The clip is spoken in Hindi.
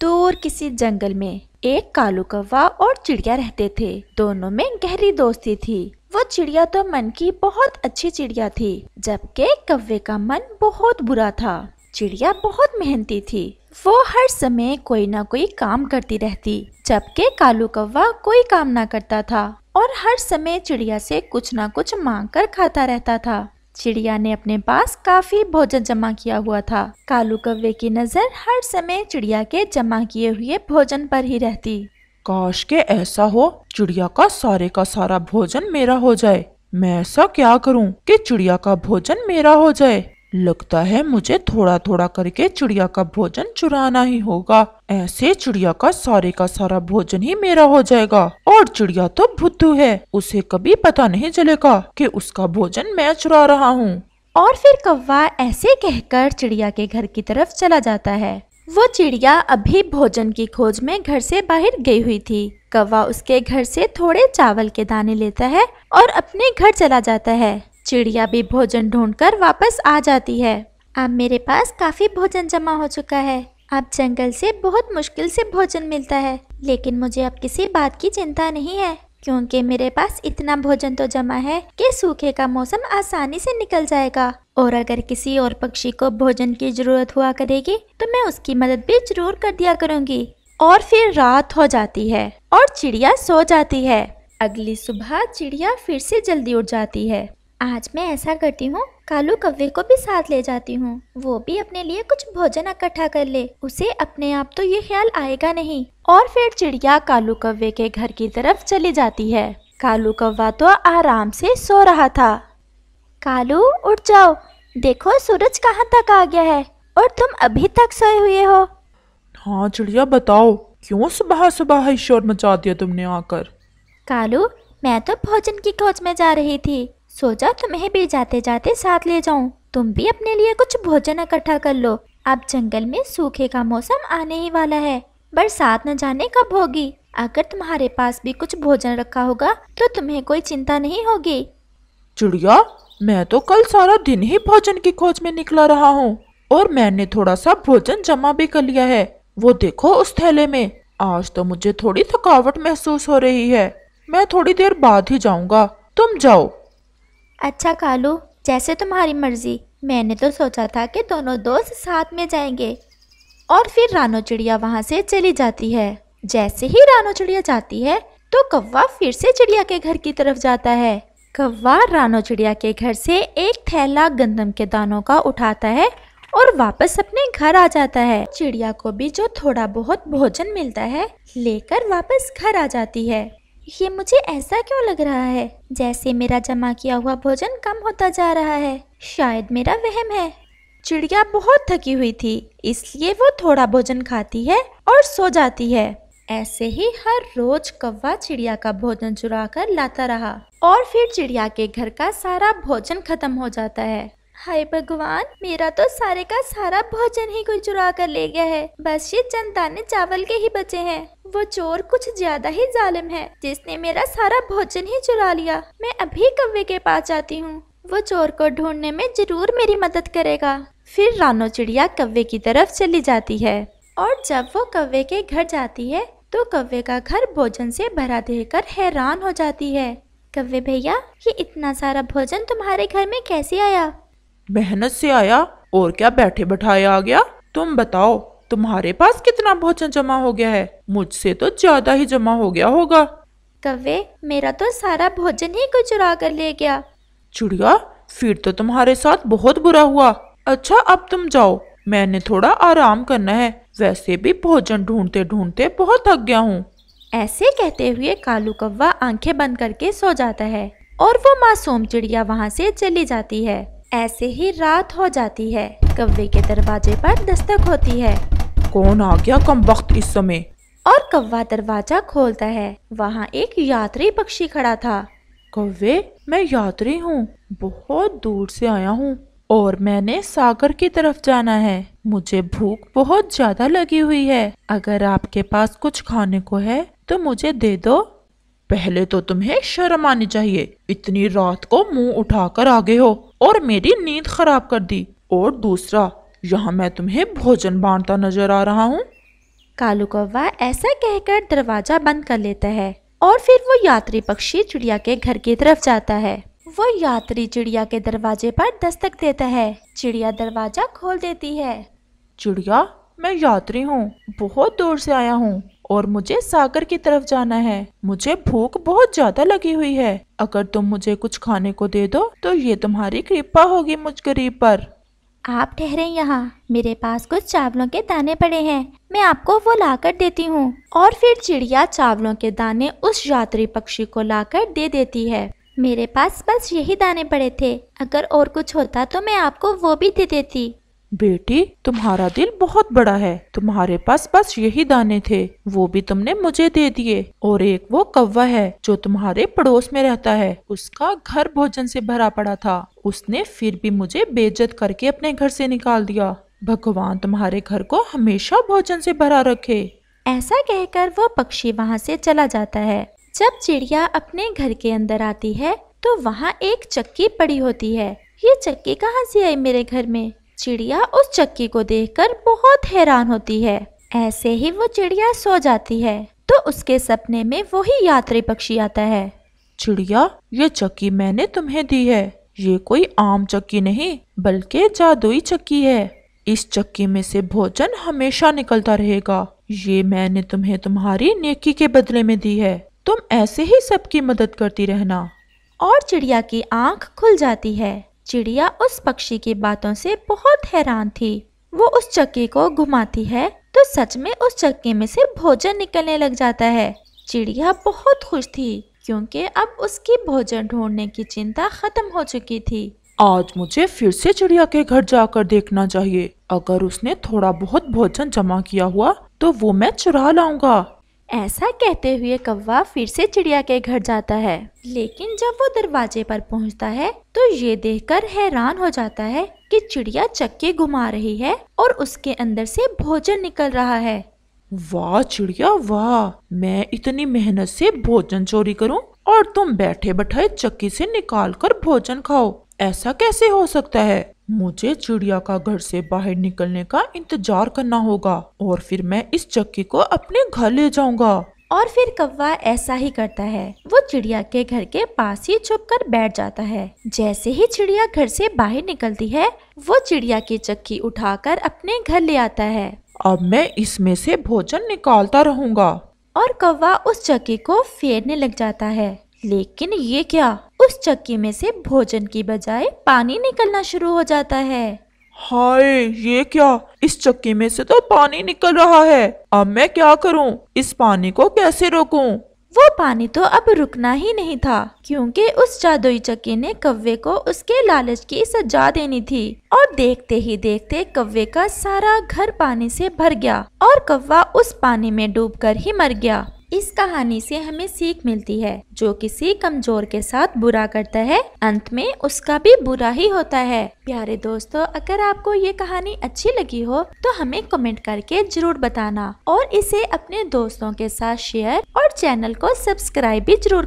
दूर किसी जंगल में एक कालू कौवा और चिड़िया रहते थे। दोनों में गहरी दोस्ती थी। वो चिड़िया तो मन की बहुत अच्छी चिड़िया थी, जबकि कौवे का मन बहुत बुरा था। चिड़िया बहुत मेहनती थी। वो हर समय कोई ना कोई काम करती रहती, जबकि कालू कौवा कोई काम ना करता था और हर समय चिड़िया से कुछ ना कुछ मांग कर खाता रहता था। चिड़िया ने अपने पास काफ़ी भोजन जमा किया हुआ था। कालू कव्वे की नज़र हर समय चिड़िया के जमा किए हुए भोजन पर ही रहती। काश के ऐसा हो, चिड़िया का सारे का सारा भोजन मेरा हो जाए। मैं ऐसा क्या करूँ कि चिड़िया का भोजन मेरा हो जाए? लगता है मुझे थोड़ा थोड़ा करके चिड़िया का भोजन चुराना ही होगा। ऐसे चिड़िया का सारे का सारा भोजन ही मेरा हो जाएगा। और चिड़िया तो बुद्धू है, उसे कभी पता नहीं चलेगा कि उसका भोजन मैं चुरा रहा हूँ। और फिर कौवा ऐसे कहकर चिड़िया के घर की तरफ़ चला जाता है। वो चिड़िया अभी भोजन की खोज में घर से बाहर गई हुई थी। कौवा उसके घर से थोड़े चावल के दाने लेता है और अपने घर चला जाता है। चिड़िया भी भोजन ढूंढकर वापस आ जाती है। अब मेरे पास काफ़ी भोजन जमा हो चुका है। अब जंगल से बहुत मुश्किल से भोजन मिलता है, लेकिन मुझे अब किसी बात की चिंता नहीं है, क्योंकि मेरे पास इतना भोजन तो जमा है कि सूखे का मौसम आसानी से निकल जाएगा। और अगर किसी और पक्षी को भोजन की ज़रूरत हुआ करेगी तो मैं उसकी मदद भी ज़रूर कर दिया करूँगी। और फिर रात हो जाती है, और चिड़िया सो जाती है। अगली सुबह चिड़िया फिर से जल्दी उठ जाती है। आज मैं ऐसा करती हूँ कालू कव्वे को भी साथ ले जाती हूँ। वो भी अपने लिए कुछ भोजन इकट्ठा कर ले। उसे अपने आप तो ये ख्याल आएगा नहीं। और फिर चिड़िया कालू कव्वे के घर की तरफ़ चली जाती है। कालू कौवा तो आराम से सो रहा था। कालू उठ जाओ। देखो सूरज कहाँ तक आ गया है? और तुम अभी तक सोए हुए हो? हाँ चिड़िया बताओ। क्यों सुबह सुबह शोर मचा दिया तुमने आकर? कालू मैं तो भोजन की खोज में जा रही थी। सोचा तुम्हें भी जाते जाते साथ ले जाऊँ। तुम भी अपने लिए कुछ भोजन इकट्ठा कर लो। अब जंगल में सूखे का मौसम आने ही वाला है बरसात न जाने कब होगी। अगर तुम्हारे पास भी कुछ भोजन रखा होगा तो तुम्हें कोई चिंता नहीं होगी। चिड़िया, मैं तो कल सारा दिन ही भोजन की खोज में निकला रहा हूँ, और मैंने थोड़ा सा भोजन जमा भी कर लिया है। वो देखो उस थैले में। आज तो मुझे थोड़ी थकावट महसूस हो रही है। मैं थोड़ी देर बाद ही जाऊँगा। तुम जाओ। अच्छा कालू, जैसे तुम्हारी मर्ज़ी। मैंने तो सोचा था कि दोनों दोस्त साथ में जाएँगे। और फिर रानो चिड़िया वहाँ से चली जाती है। जैसे ही रानो चिड़िया जाती है तो कौवा फिर से चिड़िया के घर की तरफ़ जाता है। कौवा रानो चिड़िया के घर से एक थैला गंदम के दानों का उठाता है और वापस अपने घर आ जाता है। चिड़िया को भी जो थोड़ा बहुत भोजन मिलता है, लेकर वापस घर आ जाती है। ये मुझे ऐसा क्यों लग रहा है? जैसे मेरा जमा किया हुआ भोजन कम होता जा रहा है। शायद मेरा वहम है। चिड़िया बहुत थकी हुई थी, इसलिए वो थोड़ा भोजन खाती है और सो जाती है। ऐसे ही हर रोज कौवा चिड़िया का भोजन चुरा कर लाता रहा और फिर चिड़िया के घर का सारा भोजन खत्म हो जाता है। हाय भगवान, मेरा तो सारे का सारा भोजन ही कोई चुरा कर ले गया है। बस ये चंद दाने चावल के ही बचे हैं। वो चोर कुछ ज़्यादा ही जालिम है, जिसने मेरा सारा भोजन ही चुरा लिया। मैं अभी कव्वे के पास जाती हूँ। वो चोर को ढूँढने में ज़रूर मेरी मदद करेगा। फिर रानो चिड़िया कव्वे की तरफ़ चली जाती है। और जब वो कव्वे के घर जाती है तो कव्वे का घर भोजन से भरा देखकर हैरान हो जाती है। कव्वे भैया, ये इतना सारा भोजन तुम्हारे घर में कैसे आया? मेहनत से आया और क्या बैठे बैठाए आ गया? तुम बताओ तुम्हारे पास कितना भोजन जमा हो गया है? मुझसे तो ज़्यादा ही जमा हो गया होगा। कव्वे मेरा तो सारा भोजन ही कोई चुरा कर ले गया। चिड़िया फिर तो तुम्हारे साथ बहुत बुरा हुआ। अच्छा अब तुम जाओ। मैंने थोड़ा आराम करना है। वैसे भी भोजन ढूंढते ढूंढते बहुत थक गया हूँ। ऐसे कहते हुए कालू कौवा आँखें बंद करके सो जाता है और वो मासूम चिड़िया वहाँ से चली जाती है। ऐसे ही रात हो जाती है। कव्वे के दरवाजे पर दस्तक होती है। कौन आ गया कम वक्त इस समय? और कौवा दरवाज़ा खोलता है। वहाँ एक यात्री पक्षी खड़ा था। कव्वे मैं यात्री हूँ। बहुत दूर से आया हूँ। और मैंने सागर की तरफ़ जाना है। मुझे भूख बहुत ज़्यादा लगी हुई है। अगर आपके पास कुछ खाने को है तो मुझे दे दो। पहले तो तुम्हें शर्म आनी चाहिए। इतनी रात को मुँह उठाकर आगे हो और मेरी नींद खराब कर दी। और दूसरा यहाँ मैं तुम्हें भोजन बांटता नज़र आ रहा हूँ। कालू कौवा ऐसा कहकर दरवाज़ा बंद कर लेता है और फिर वो यात्री पक्षी चिड़िया के घर की तरफ़ जाता है। वो यात्री चिड़िया के दरवाजे पर दस्तक देता है। चिड़िया दरवाज़ा खोल देती है। चिड़िया मैं यात्री हूँ। बहुत दूर से आया हूँ। और मुझे सागर की तरफ़ जाना है। मुझे भूख बहुत ज़्यादा लगी हुई है। अगर तुम मुझे कुछ खाने को दे दो तो ये तुम्हारी कृपा होगी मुझ गरीब पर। आप ठहरे यहाँ। मेरे पास कुछ चावलों के दाने पड़े हैं। मैं आपको वो लाकर देती हूँ और फिर चिड़िया चावलों के दाने उस यात्री पक्षी को लाकर दे देती है। मेरे पास बस यही दाने पड़े थे। अगर और कुछ होता तो मैं आपको वो भी दे देती। बेटी, तुम्हारा दिल बहुत बड़ा है। तुम्हारे पास बस यही दाने थे, वो भी तुमने मुझे दे दिए। और एक वो कौवा है, जो तुम्हारे पड़ोस में रहता है। उसका घर भोजन से भरा पड़ा था। उसने फिर भी मुझे बेइज्जत करके अपने घर से निकाल दिया। भगवान तुम्हारे घर को हमेशा भोजन से भरा रखे। ऐसा कहकर वो पक्षी वहाँ से चला जाता है। जब चिड़िया अपने घर के अंदर आती है तो वहाँ एक चक्की पड़ी होती है। ये चक्की कहाँ से आई मेरे घर में? चिड़िया उस चक्की को देखकर बहुत हैरान होती है। ऐसे ही वो चिड़िया सो जाती है। तो उसके सपने में वही यात्री पक्षी आता है। चिड़िया ये चक्की मैंने तुम्हें दी है। ये कोई आम चक्की नहीं बल्कि जादुई चक्की है। इस चक्की में से भोजन हमेशा निकलता रहेगा। ये मैंने तुम्हें तुम्हारी नेकी के बदले में दी है। तुम ऐसे ही सबकी मदद करती रहना। और चिड़िया की आँख खुल जाती है। चिड़िया उस पक्षी की बातों से बहुत हैरान थी। वो उस चक्की को घुमाती है तो सच में उस चक्की में से भोजन निकलने लग जाता है। चिड़िया बहुत खुश थी क्योंकि अब उसकी भोजन ढूँढने की चिंता खत्म हो चुकी थी। आज मुझे फिर से चिड़िया के घर जाकर देखना चाहिए। अगर उसने थोड़ा बहुत भोजन जमा किया हुआ तो वो मैं चुरा लाऊँगा। ऐसा कहते हुए कौवा फिर से चिड़िया के घर जाता है। लेकिन जब वो दरवाजे पर पहुँचता है तो ये देखकर हैरान हो जाता है कि चिड़िया चक्के घुमा रही है और उसके अंदर से भोजन निकल रहा है। वाह चिड़िया, वाह! मैं इतनी मेहनत से भोजन चोरी करूँ और तुम बैठे बैठाए चक्की से निकाल कर भोजन खाओ। ऐसा कैसे हो सकता है? मुझे चिड़िया का घर से बाहर निकलने का इंतज़ार करना होगा और फिर मैं इस चक्की को अपने घर ले जाऊँगा। और फिर कौवा ऐसा ही करता है। वो चिड़िया के घर के पास ही छुप कर बैठ जाता है। जैसे ही चिड़िया घर से बाहर निकलती है वो चिड़िया की चक्की उठाकर अपने घर ले आता है। अब मैं इसमें से भोजन निकालता रहूँगा। और कौवा उस चक्की को फेरने लग जाता है। लेकिन ये क्या? उस चक्की में से भोजन की बजाय पानी निकलना शुरू हो जाता है। हाय ये क्या? इस चक्की में से तो पानी निकल रहा है। अब मैं क्या करूँ? इस पानी को कैसे रोकूं? वो पानी तो अब रुकना ही नहीं था क्योंकि उस जादुई चक्की ने कव्वे को उसके लालच की सजा देनी थी। और देखते ही देखते कव्वे का सारा घर पानी से भर गया और कव्वा उस पानी में डूबकर ही मर गया। इस कहानी से हमें सीख मिलती है, जो किसी कमज़ोर के साथ बुरा करता है, अंत में उसका भी बुरा ही होता है। प्यारे दोस्तों, अगर आपको ये कहानी अच्छी लगी हो तो हमें कमेंट करके ज़रूर बताना। और इसे अपने दोस्तों के साथ शेयर और चैनल को सब्सक्राइब भी ज़रूर